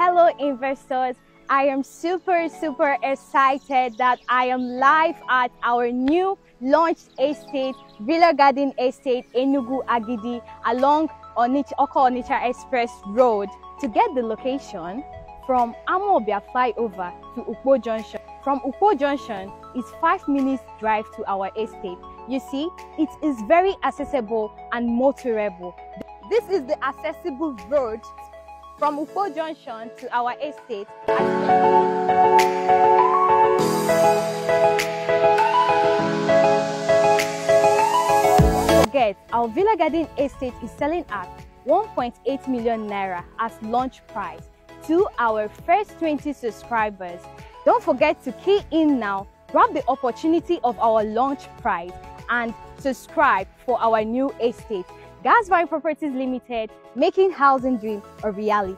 Hello, investors. I am super, super excited that I am live at our new launched estate, Villa Garden Estate, Enugu Agidi, along Onich Oko Onitsha Express Road. To get the location, from Amawbia flyover to Ukpo Junction. From Ukpo Junction is 5 minutes drive to our estate. You see, it is very accessible and motorable. This is the accessible road from Ukpo Junction to our estate. Forget, our Villa Garden Estate is selling at 1.8 million naira as launch price to our first 20 subscribers. Don't forget to key in now, grab the opportunity of our launch price and subscribe for our new estate. Gasvine Properties Limited, making housing dream a reality.